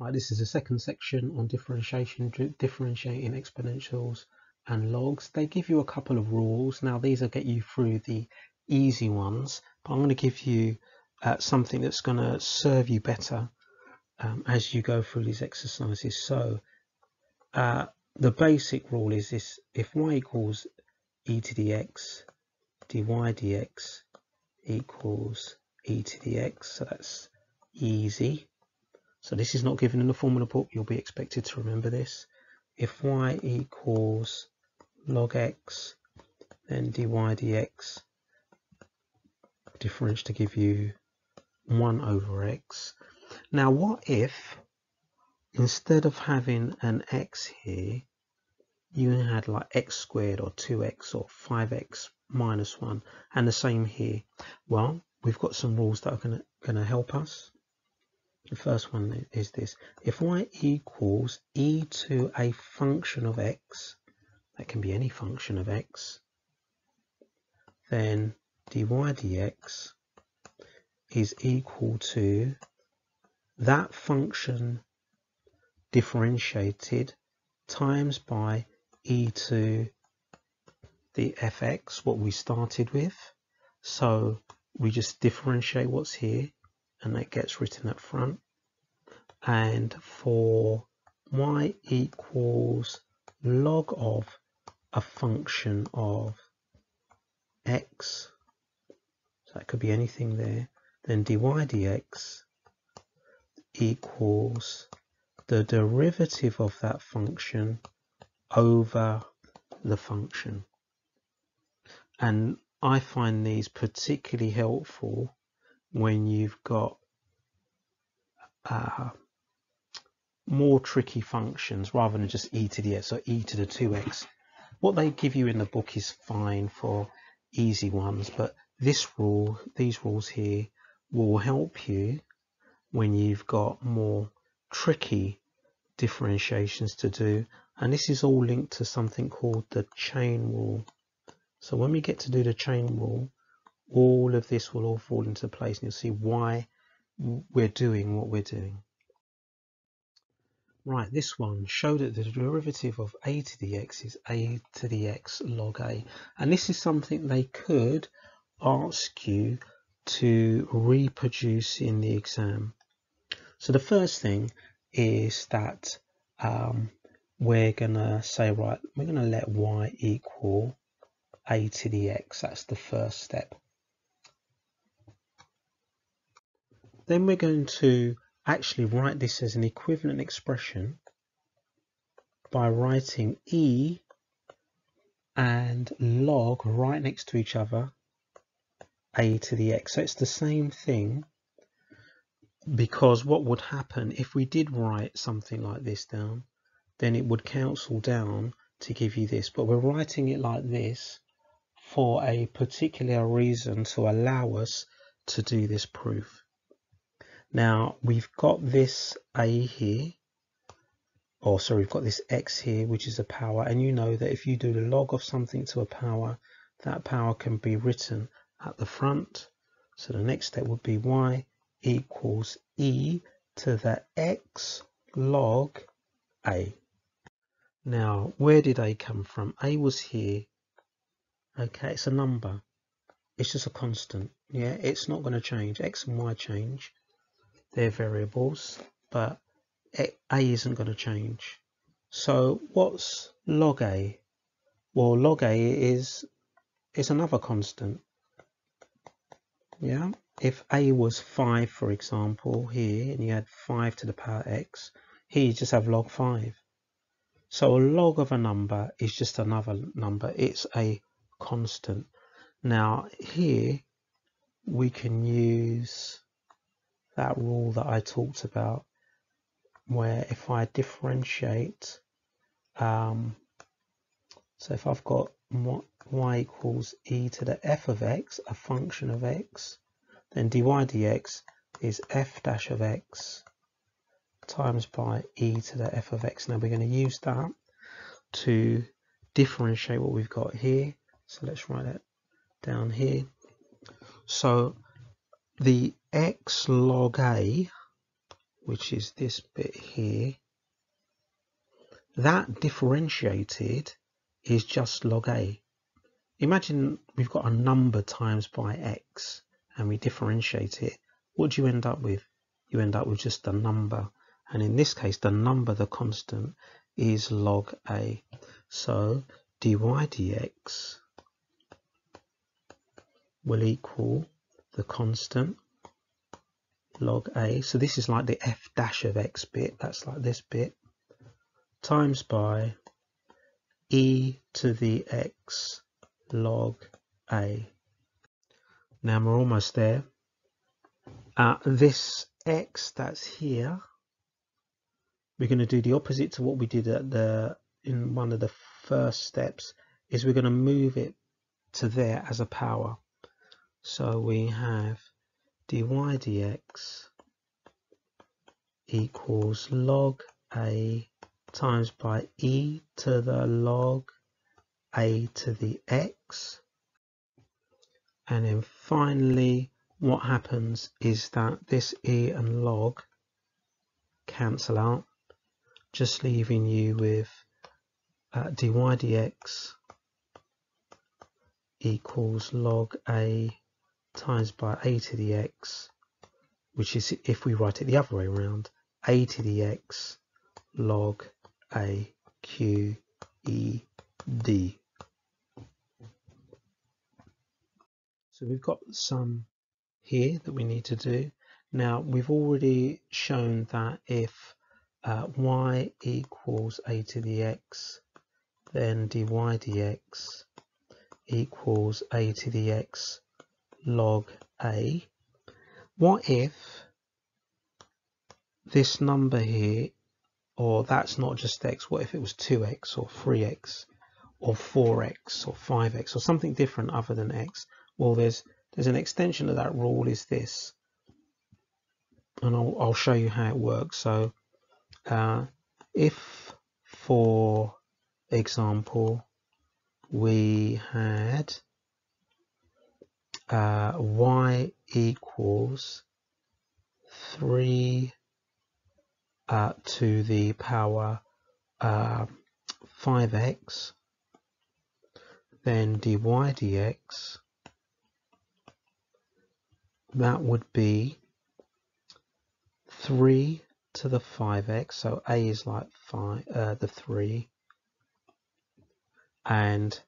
Right, this is the second section on differentiation, differentiating exponentials and logs. They give you a couple of rules. Now these will get you through the easy ones, but I'm going to give you uh, something that's going to serve you better um, as you go through these exercises. So uh, the basic rule is this, if y equals e to the x, dy dx equals e to the x, so that's easy. So this is not given in the formula book. You'll be expected to remember this. If y equals log x, then dy dx difference to give you 1 over x. Now what if instead of having an x here, you had like x squared or 2x or 5x minus 1 and the same here? Well, we've got some rules that are going to help us. The first one is this. If y equals e to a function of x, that can be any function of x, then dy dx is equal to that function differentiated times by e to the fx, what we started with. So we just differentiate what's here and that gets written up front. And for y equals log of a function of x, so that could be anything there, then dy dx equals the derivative of that function over the function. And I find these particularly helpful when you've got uh, more tricky functions rather than just e to the x or e to the 2x. What they give you in the book is fine for easy ones, but this rule, these rules here, will help you when you've got more tricky differentiations to do. And this is all linked to something called the chain rule. So when we get to do the chain rule, all of this will all fall into place and you'll see why we're doing what we're doing. Right, this one, show that the derivative of a to the x is a to the x log a. And this is something they could ask you to reproduce in the exam. So the first thing is that um, we're going to say, right, we're going to let y equal a to the x. That's the first step. Then we're going to actually write this as an equivalent expression by writing e and log right next to each other a to the x. So it's the same thing because what would happen if we did write something like this down, then it would cancel down to give you this. But we're writing it like this for a particular reason to allow us to do this proof. Now we've got this a here, or sorry, we've got this x here, which is a power, and you know that if you do the log of something to a power, that power can be written at the front. So the next step would be y equals e to the x log a. Now, where did a come from? a was here. Okay, it's a number. It's just a constant. Yeah, it's not going to change. x and y change they're variables, but a isn't going to change. So what's log a? Well, log a is is another constant. Yeah, if a was 5, for example, here, and you had 5 to the power x, here you just have log 5. So a log of a number is just another number. It's a constant. Now here we can use that rule that I talked about where if I differentiate um, so if I've got y equals e to the f of x a function of x then dy dx is f dash of x times by e to the f of x. Now we're going to use that to differentiate what we've got here. So let's write it down here. So the x log a, which is this bit here, that differentiated is just log a. Imagine we've got a number times by x and we differentiate it. What do you end up with? You end up with just the number. And in this case, the number, the constant, is log a. So dy dx will equal the constant log a. So this is like the f dash of x bit. That's like this bit times by e to the x log a. Now we're almost there. Uh, this x that's here, we're going to do the opposite to what we did at the in one of the first steps is we're going to move it to there as a power. So we have dy dx equals log a times by e to the log a to the x. And then finally, what happens is that this e and log cancel out, just leaving you with uh, dy dx equals log a times by a to the x, which is if we write it the other way around, a to the x log a q e d. So we've got some here that we need to do. Now we've already shown that if uh, y equals a to the x, then dy dx equals a to the x log a. What if this number here, or that's not just x, what if it was 2x or 3x or 4x or 5x or something different other than x? Well, there's there's an extension of that rule is this, and I'll, I'll show you how it works. So uh, if, for example, we had uh, y equals 3 uh, to the power uh, 5x, then dy dx that would be 3 to the 5x, so a is like 5, uh, the 3, and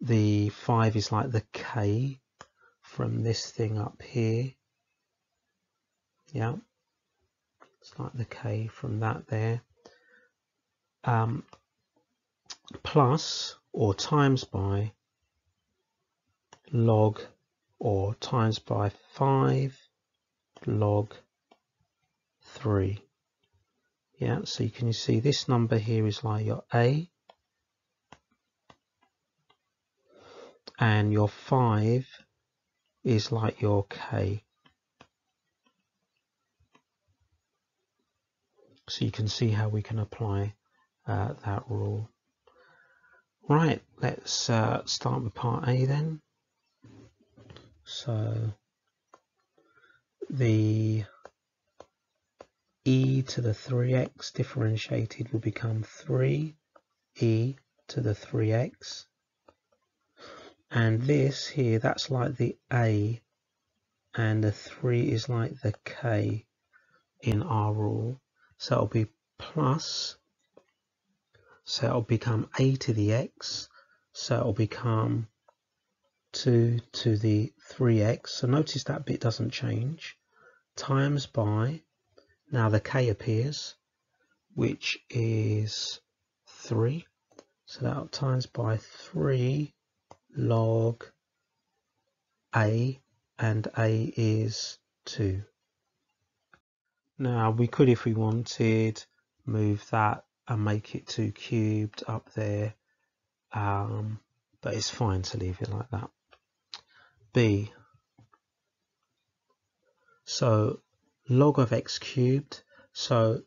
the 5 is like the k from this thing up here, yeah, it's like the k from that there, um, plus or times by log or times by 5 log 3. Yeah, so you can see this number here is like your A and your 5 is like your K. So you can see how we can apply uh, that rule. Right, let's uh, start with part A then. So the e to the 3x differentiated will become 3e to the 3x. And this here, that's like the a, and the 3 is like the k in our rule. So it'll be plus, so it'll become a to the x, so it'll become 2 to the 3x, so notice that bit doesn't change, times by, now the k appears, which is 3, so that times by 3 log a, and a is 2. Now we could, if we wanted, move that and make it 2 cubed up there, um, but it's fine to leave it like that b. So log of x cubed. So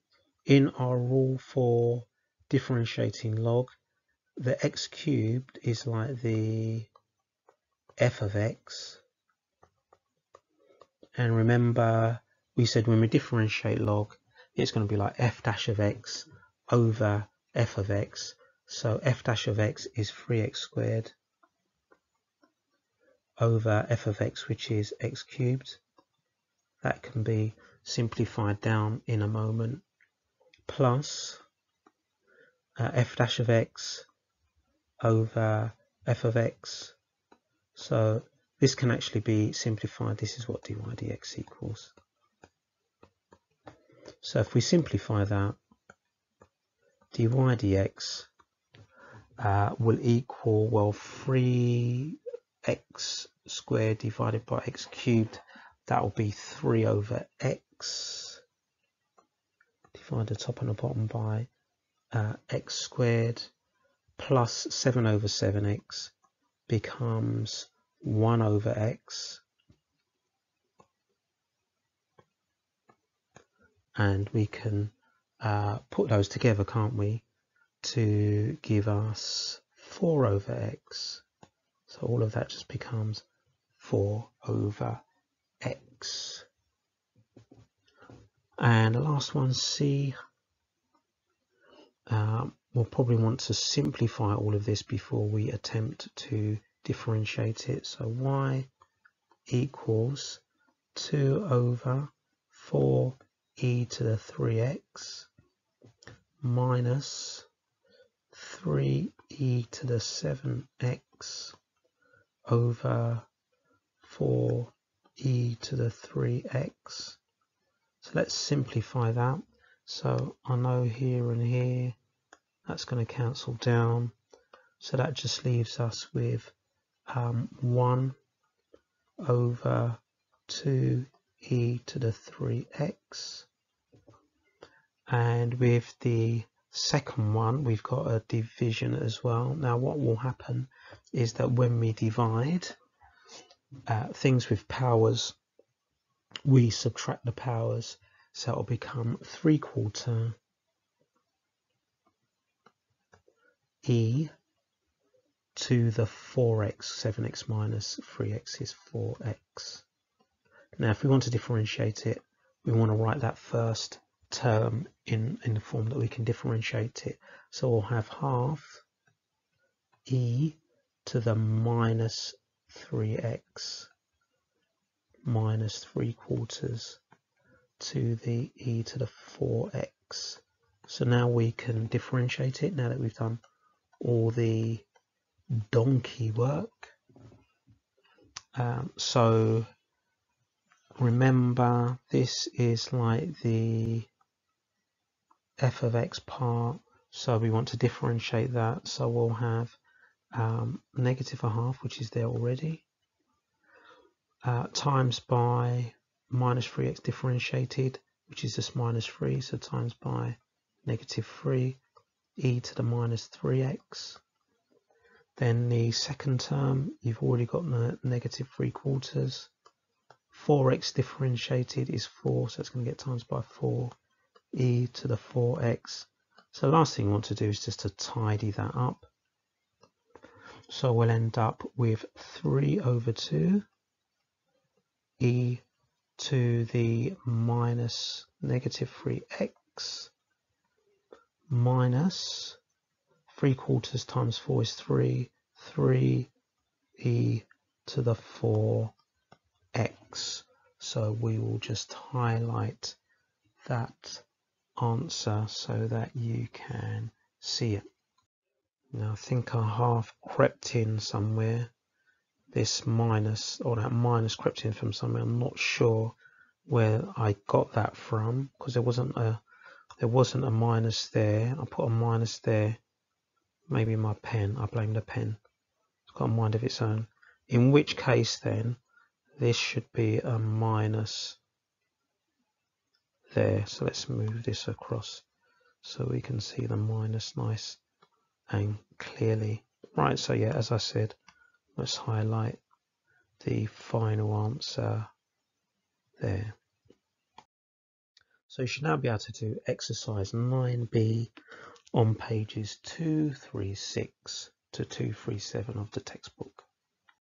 in our rule for differentiating log, the x cubed is like the f of x. And remember, we said when we differentiate log, it's going to be like f dash of x over f of x. So f dash of x is 3x squared over f of x, which is x cubed. That can be simplified down in a moment. Plus uh, f dash of x over f of x. So this can actually be simplified. This is what dy dx equals. So if we simplify that, dy dx uh, will equal, well, 3x squared divided by x cubed. That will be 3 over x. Divide the top and the bottom by uh, x squared plus 7 over 7x becomes 1 over x. And we can uh, put those together can't we to give us 4 over x. So all of that just becomes 4 over x. And the last one c. Um, we'll probably want to simplify all of this before we attempt to differentiate it. So y equals 2 over 4e to the 3x minus 3e to the 7x over 4e to the 3x. So let's simplify that. So I know here and here that's going to cancel down. So that just leaves us with um, 1 over 2e to the 3x. And with the second one, we've got a division as well. Now what will happen is that when we divide uh, things with powers, we subtract the powers. So it'll become 3 quarter e to the 4x, 7x minus 3x is 4x. Now if we want to differentiate it, we want to write that first term in, in the form that we can differentiate it. So we'll have half e to the minus 3x minus 3 quarters to the e to the 4x. So now we can differentiate it now that we've done all the donkey work. Um, so remember this is like the f of x part so we want to differentiate that. So we'll have um, negative a half which is there already. Uh, times by minus 3x differentiated which is just minus 3 so times by negative 3 e to the minus 3x. Then the second term, you've already got the negative 3 quarters. 4x differentiated is 4, so it's going to get times by 4 e to the 4x. So last thing you want to do is just to tidy that up. So we'll end up with 3 over 2 e to the minus negative 3x minus 3 quarters times 4 is 3, 3 e to the 4x. So we will just highlight that answer so that you can see it. Now I think I half crept in somewhere. This minus or that minus crept in from somewhere. I'm not sure where I got that from because there wasn't a there wasn't a minus there. I put a minus there. Maybe my pen. I blame the pen. It's got a mind of its own. In which case then, this should be a minus there. So let's move this across so we can see the minus nice and clearly. Right, so yeah, as I said, let's highlight the final answer there. So you should now be able to do exercise 9b on pages 236 to 237 of the textbook.